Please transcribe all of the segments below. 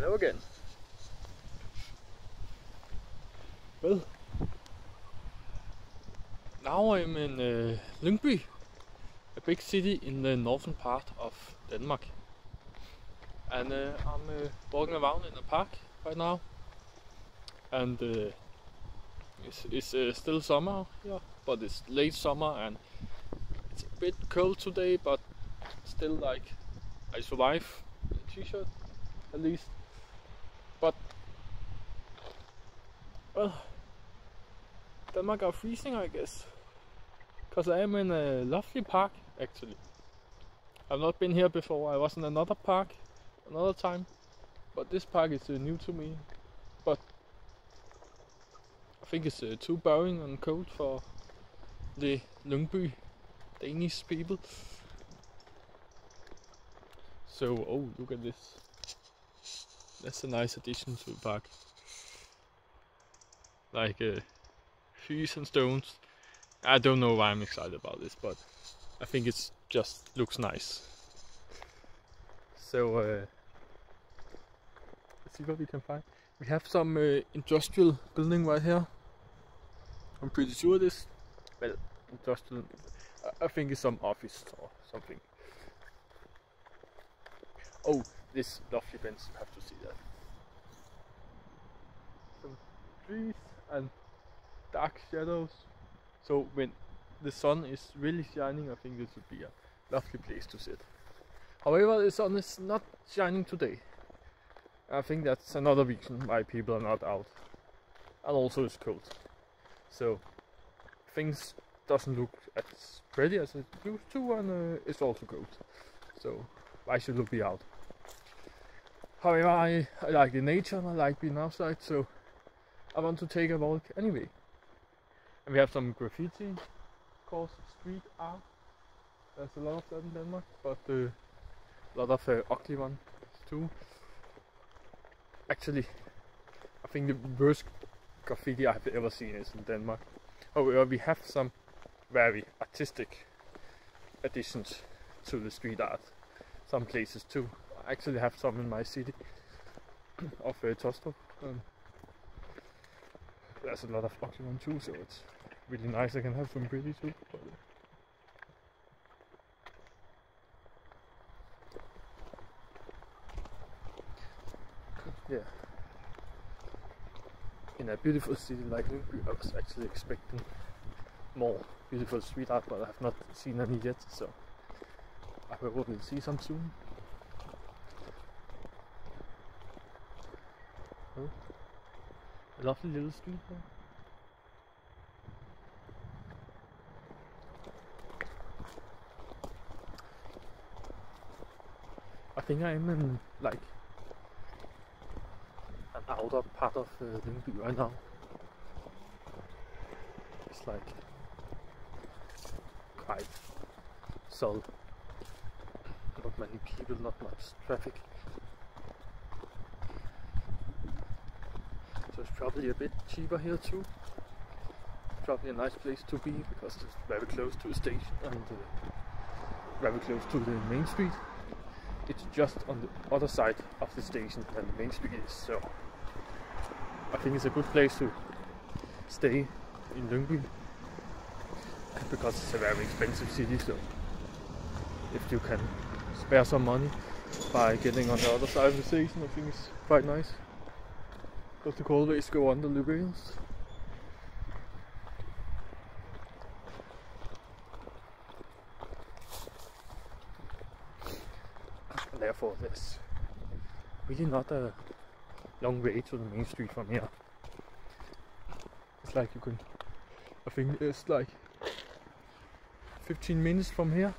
Hello again. Well, now I'm in uh, Lyngby, a big city in the northern part of Denmark. And uh, I'm uh, walking around in a park right now. And uh, it's, it's uh, still summer here, but it's late summer and it's a bit cold today, but still like I survive in t-shirt at least. Well, Denmark are freezing, I guess, because I am in a lovely park actually. I've not been here before. I was in another park another time, but this park is uh, new to me. But I think it's uh, too boring and cold for the Lyngby Danish people. So, oh, look at this. That's a nice addition to the park. Like uh, trees and stones. I don't know why I'm excited about this, but I think it's just looks nice. So uh, let's see what we can find. We have some uh, industrial building right here. I'm pretty sure this, well, industrial. I- think it's some office or something. Oh, this lovely bench. You have to see that. Some trees and dark shadows. So when the sun is really shining, I think this would be a lovely place to sit. However, the sun is not shining today. I think that's another reason why people are not out. And also it's cold. So things doesn't look as pretty as it used to and uh, it's also cold. So why should we be out? However, I, I like the nature and I like being outside, so I want to take a walk anyway. And we have some graffiti, of course, street art. There's a lot of that in Denmark, but uh, a lot of uh, ugly ones too. Actually, I think the worst graffiti I've ever seen is in Denmark. However, we have some very artistic additions to the street art. Some places too. I actually have some in my city of uh, Taastrup. Um, there's a lot of ones too, so it's really nice. I can have some pretty too. Yeah. In a beautiful city like Lyngby, I was actually expecting more beautiful street art, but I have not seen any yet, so I hope we'll see some soon. Oh, lovely little street here. I think I am in like an outer part of uh, Lyngby right now. It's like quite dull. Not many people, not much traffic. So it's probably a bit cheaper here too. Probably a nice place to be because it's very close to the station and uh, very close to the main street. It's just on the other side of the station than the main street is, so I think it's a good place to stay in Lyngby because it's a very expensive city. So if you can spare some money by getting on the other side of the station, I think it's quite nice. Because the always go under the rails. Therefore, there's really not a long way to the main street from here. It's like you can, I think it's like 15 minutes from here.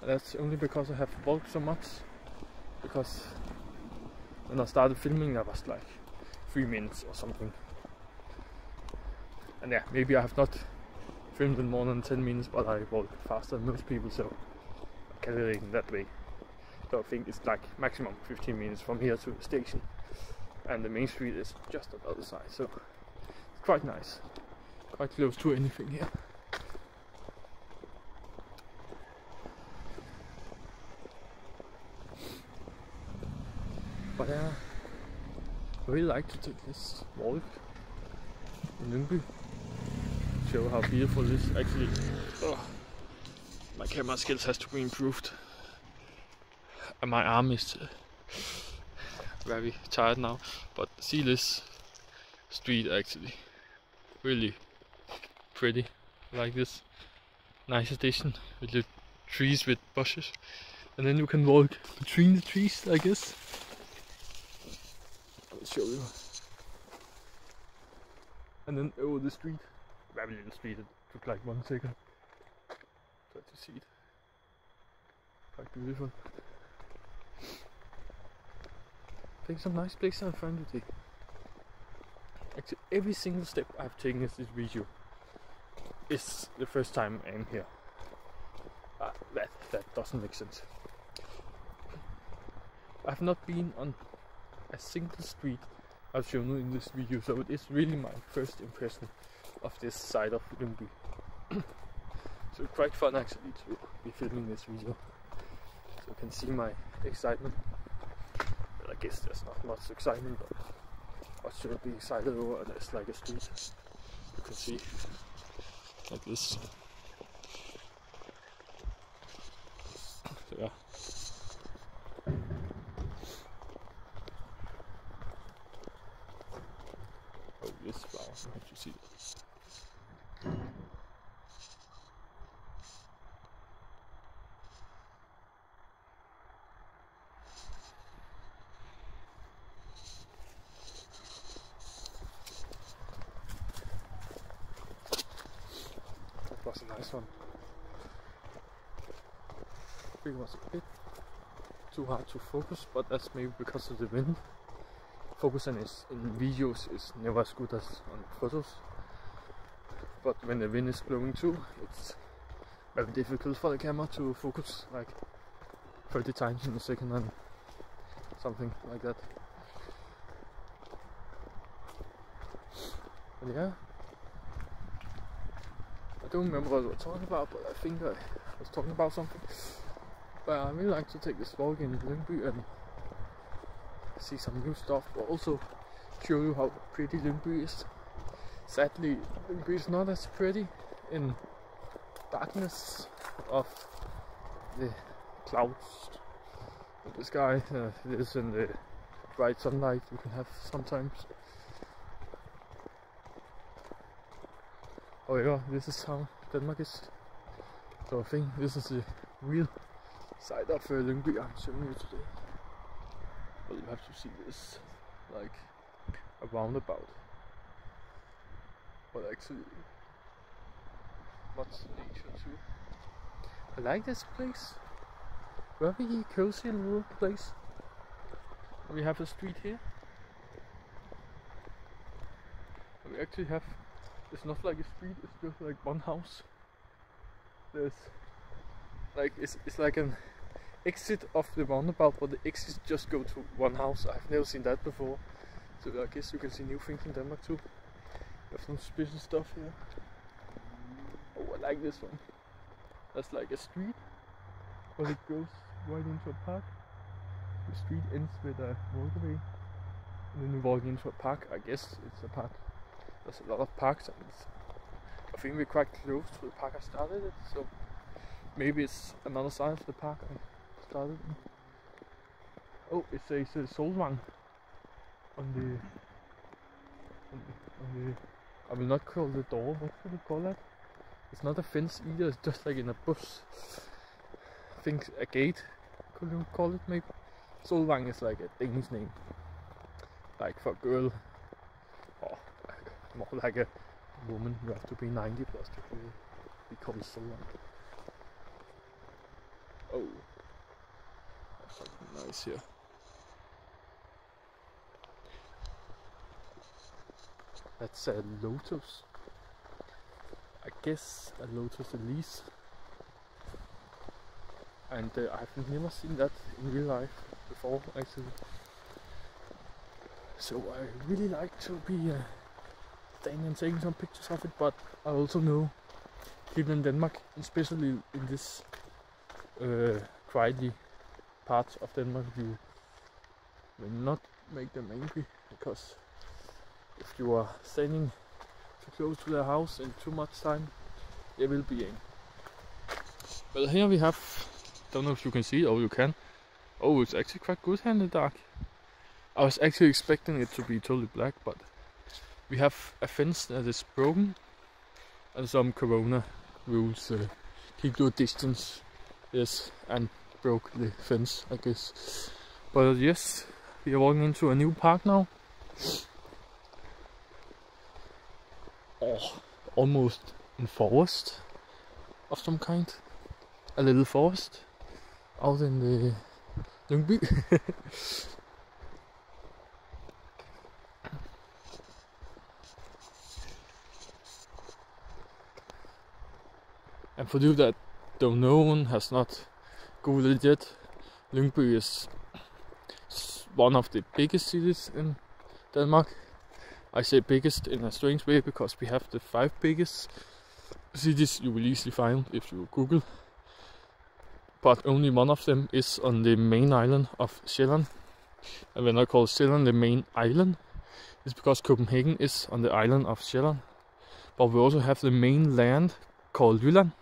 And that's only because I have walked so much. Because when I started filming, I was like three minutes or something. And yeah, maybe I have not filmed in more than 10 minutes, but I walk faster than most people, so I'm calculating that way. So I think it's like maximum 15 minutes from here to the station. And the main street is just on the other side, so it's quite nice. Quite close to anything here. But uh, really like to take this walk in Lyngby. Show how beautiful this actually. Oh, my camera skills has to be improved. And my arm is uh, very tired now. But see this street actually, really pretty, like this nice addition with the trees with bushes, and then you can walk between the trees, I guess. Show you. And then over the street, very little street. It took like one second. Try to see it. Quite beautiful. I think some nice places I found today. Actually, every single step I've taken in this video is the first time I'm here. Uh, that that doesn't make sense. I've not been on a single street I've shown in this video, so it is really my first impression of this side of Lyngby. so quite fun actually to be filming this video, so you can see my excitement. Well, I guess there's not much excitement, but what should I be excited over? There's like a street you can see like this. So yeah. Oh, this flower. Have you see that? A nice one. It was a bit too hard to focus, but that's maybe because of the wind. Focusing is in videos is never as good as on photos. But when the wind is blowing too, it's very difficult for the camera to focus like 30 times in a second and something like that. But yeah, don't remember what I was talking about, but I think I was talking about something. But I really like to take this walk in Lyngby and see some new stuff, but also show you how pretty Lyngby is. Sadly, Lyngby is not as pretty in darkness of the clouds in the sky. Uh, it is in the bright sunlight you can have sometimes. However, this is how Denmark is. So I think this is the real side of uh, Lyngby I'm showing you today. But you have to see this like a roundabout. But actually much nature too. I like this place. Very cozy little place. We have a street here. We actually have it's not like a street, it's just like one house. There's like it's it's like an exit of the roundabout, but the exits just go to one house. I've never seen that before. So I guess you can see new things in Denmark too. There's some special stuff here. Oh, I like this one. That's like a street, but it goes right into a park. The street ends with a motorway, and then you walk into a park. I guess it's a park. There's a lot of parks, and I think we're quite close to the park I started it. So maybe it's another side of the park I started. In. Oh, it says uh, Solvang on the, on the on the. I will not call the door. What should we call that? It's not a fence either. It's just like in a bus. I think a gate. Could you call it maybe? Solvang is like a Danish name, like for girl, more like a woman. You have to be 90 plus to be, be called Solvang. Oh, that's something nice here. That's a Lotus. I guess a Lotus Elise. And uh, I've never seen that in real life before actually. So I really like to be uh, staying and taking some pictures of it, but I also know people in Denmark, especially in this uh, quietly part of Denmark, you will not make them angry because if you are standing too close to their house in too much time, they will be angry. But here we have, don't know if you can see it, or you can. Oh, it's actually quite good here in the dark. I was actually expecting it to be totally black, but we have a fence that is broken and some corona rules. Uh, keep your distance, yes, and broke the fence, I guess. But yes, we are walking into a new park now. Oh, almost in forest of some kind. A little forest out in the. and for you that don't know has not googled yet, Lyngby is one of the biggest cities in Denmark. I say biggest in a strange way because we have the five biggest cities you will easily find if you Google. But only one of them is on the main island of Sjælland. And when I call Sjælland the main island, it's because Copenhagen is on the island of Sjælland. But we also have the main land called Jylland.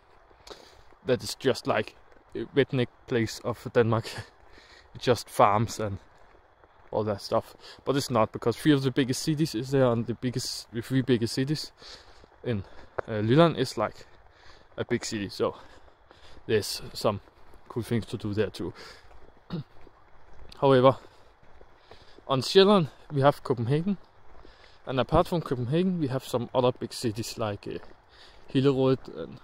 That is just like a redneck place of Denmark. it's just farms and all that stuff. But it's not because three of the biggest cities is there, and the biggest, the three biggest cities in uh, Jylland is like a big city. So there's some cool things to do there too. However, on Sjælland we have Copenhagen, and apart from Copenhagen, we have some other big cities like uh, Hillerød and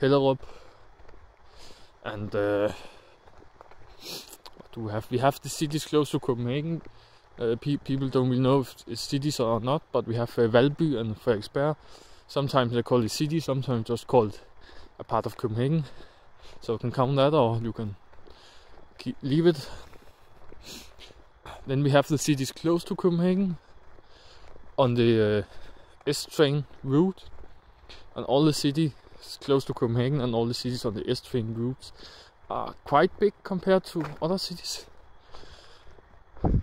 Hellerup, and uh, do we have? We have the cities close to Copenhagen. Uh, pe people don't really know if it's cities or not, but we have uh, Valby and Frederiksberg. Sometimes they call it city, sometimes just called a part of Copenhagen. So you can count that or you can keep, leave it. Then we have the cities close to Copenhagen on the uh, S train route, and all the cities close to Copenhagen and all the cities on the S train routes are quite big compared to other cities.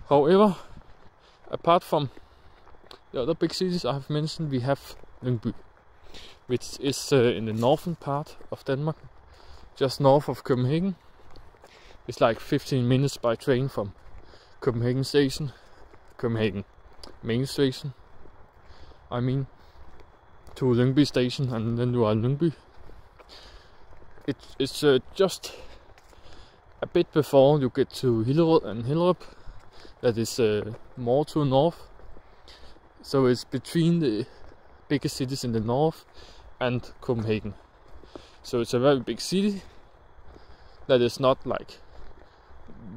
However, apart from the other big cities I have mentioned, we have Lyngby, which is uh, in the northern part of Denmark, just north of Copenhagen. It's like 15 minutes by train from Copenhagen station, Copenhagen main station, I mean, to Lyngby station, and then you are Lyngby. It, it's uh, just a bit before you get to Hillerød and Hellerup, that is uh, more to the north. So it's between the biggest cities in the north and Copenhagen. So it's a very big city that is not like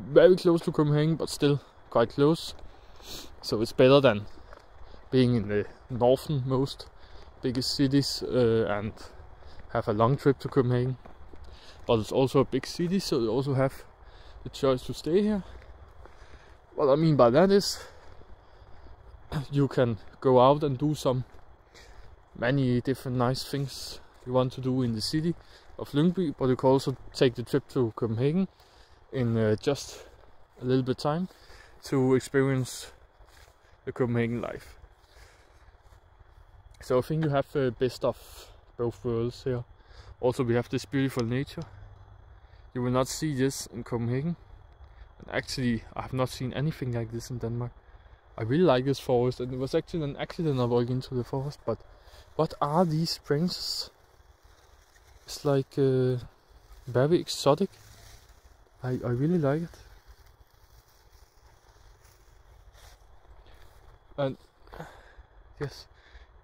very close to Copenhagen, but still quite close. So it's better than being in the northernmost biggest cities uh, and have a long trip to Copenhagen but it's also a big city, so you also have the choice to stay here. What I mean by that is you can go out and do some many different nice things you want to do in the city of Lyngby, but you can also take the trip to Copenhagen in uh, just a little bit time to experience the Copenhagen life. So I think you have the best of both worlds here. Also we have this beautiful nature. You will not see this in Copenhagen. And actually I have not seen anything like this in Denmark. I really like this forest and it was actually an accident I walked into the forest but what are these springs? It's like uh, very exotic. I, I really like it. And yes,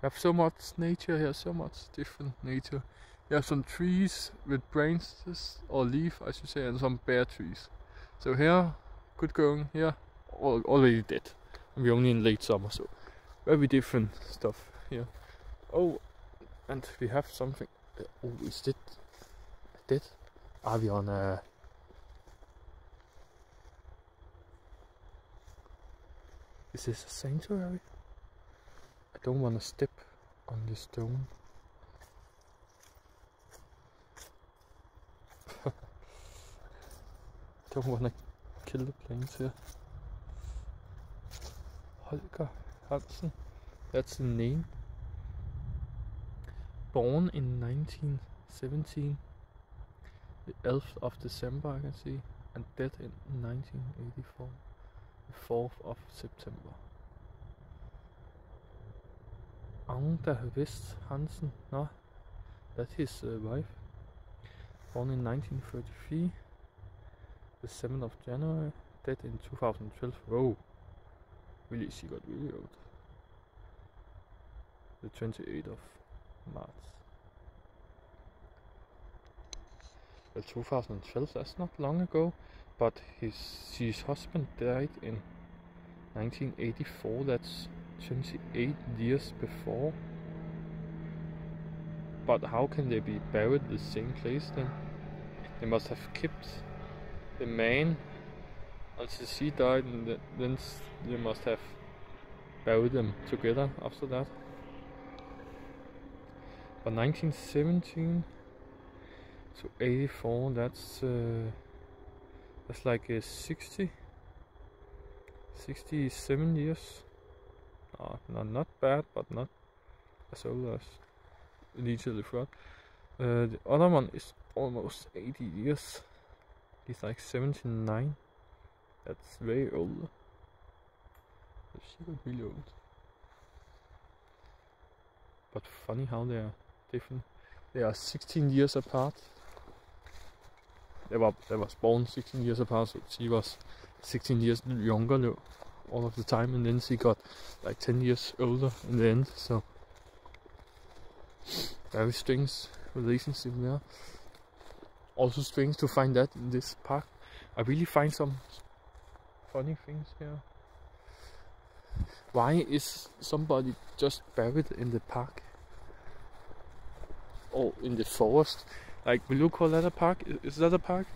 we have so much nature here, so much different nature. We have some trees with branches or leaf, I should say, and some bare trees. So here, good going. Here, all, already dead. And we're only in late summer, so very different stuff here. Oh, and we have something. Oh, is it dead? Ah, are we on a? Is this a sanctuary? I don't want to step on the stone. Don't want to kill the planes here. Holger Hansen. That's the name. Born in 1917, the 11th of December, I can see, and dead in 1984, the 4th of September. Agda Vest Hansen, no, that's his uh, wife. Born in 1933, the 7th of January, dead in 2012. Whoa, really, she got really old. The 28th of March. Well, 2012, that's not long ago, but his, his husband died in 1984, that's 28 years before. But how can they be buried the same place then? They must have kept the man until she died, and then they must have buried them together after that. But 1917 to 84, that's uh, that's like a 60, 67 years. Uh, not, not bad, but not as old as the front. Uh, the other one is almost 80 years. He's like 79. That's very old. She really old. But funny how they are different. They are 16 years apart. They were they was born 16 years apart, so she was 16 years younger all of the time, and then she got like 10 years older in the end. So very strange relationship there. Also strange to find that in this park. I really find some funny things here. Why is somebody just buried in the park? Or in the forest? Like, will you call that a park? Is that a park?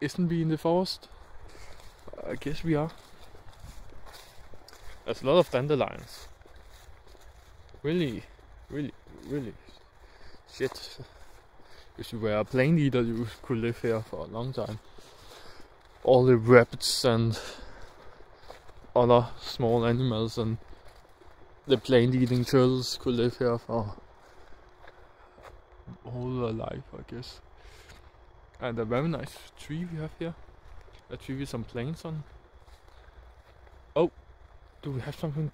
Isn't we in the forest? I guess we are. There's a lot of dandelions. Really, really, really. Shit. If you were a plane eater, you could live here for a long time. All the rabbits and other small animals and the plant eating turtles could live here for all their life, I guess. And a very nice tree we have here. A tree with some plants on. Do we have something?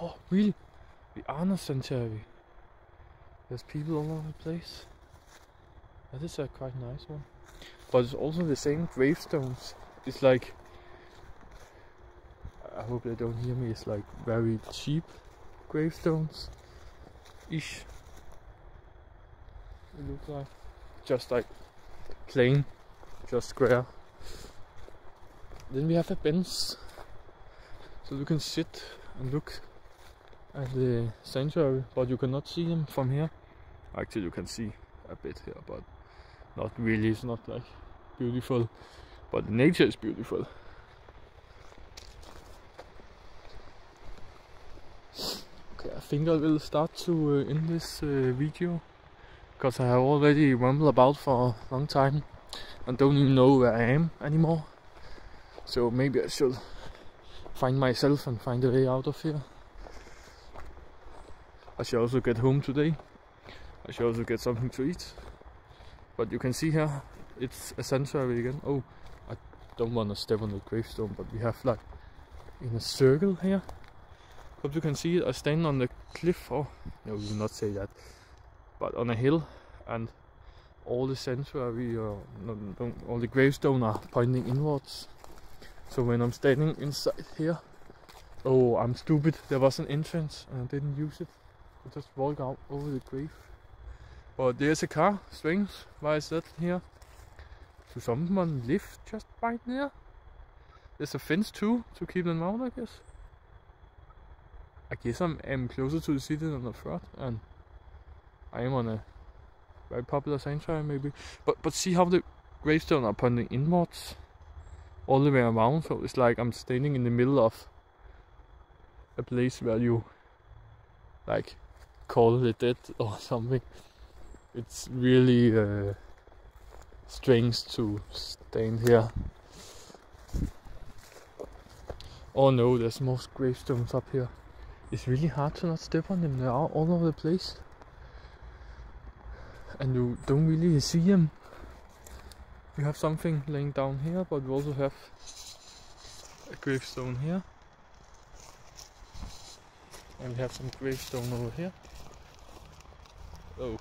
Oh, really? The Honor Cemetery. There's people all over the place. That is a quite nice one. But it's also the same gravestones. It's like I hope they don't hear me. It's like very cheap gravestones ish. It looks like just like plain, just square. Then we have a bench, so you can sit and look at the sanctuary, but you cannot see them from here. Actually, you can see a bit here, but not really. It's not like beautiful, but the nature is beautiful. Okay, I think I will start to uh, end this uh, video because I have already rambled about for a long time and don't even know where I am anymore. So maybe I should find myself and find a way out of here. I should also get home today. I should also get something to eat. But you can see here, it's a sanctuary again. Oh, I don't want to step on the gravestone, but we have like in a circle here. Hope you can see it. I stand on the cliff, or no, we will not say that, but on a hill, and all the sanctuary, uh, all the gravestones are pointing inwards. So when I'm standing inside here, oh, I'm stupid. There was an entrance, and I didn't use it. I just walked out over the grave. But there's a car, strange. Why is that here? Do someone live just right there? There's a fence too, to keep them out, I guess. I guess I'm, I'm closer to the city than the front, and I am on a very popular sanctuary maybe. But but see how the gravestones are pointing inwards all the way around, so it's like I'm standing in the middle of a place where you like call the dead or something it's really uh, strange to stand here. Oh no, there's more gravestones up here. It's really hard to not step on them. They are all over the place. And you don't really see them. We have something laying down here, but we also have a gravestone here. And we have some gravestone over here. Oh.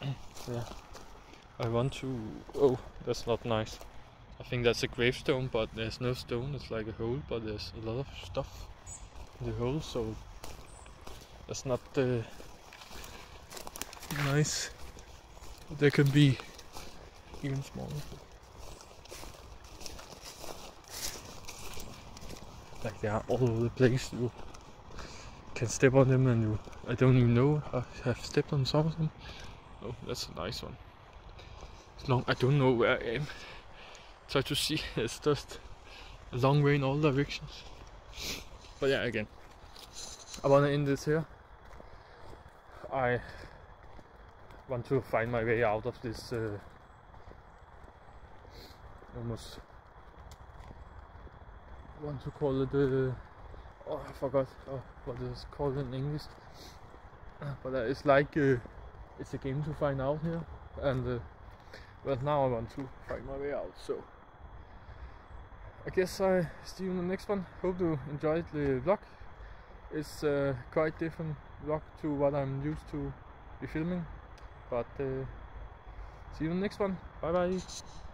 yeah. I want to... Oh, that's not nice. I think that's a gravestone, but there's no stone. It's like a hole, but there's a lot of stuff in the hole, so that's not uh, nice. They can be even smaller. Like they are all over the place. You can step on them, and you I don't even know I have stepped on some of them. Oh, that's a nice one. As long I don't know where I am. Try to see. It's just a long way in all directions. But yeah, again, I wanna end this here. I want to find my way out of this uh, almost want to call it uh, oh I forgot oh, what it's called in English? But uh, it's like uh, it's a game to find out here. And uh, well now I want to find my way out so I guess I see you in the next one. Hope you enjoyed the vlog it's uh, quite different vlog to what I'm used to be filming but uh, see you in the next one. Bye bye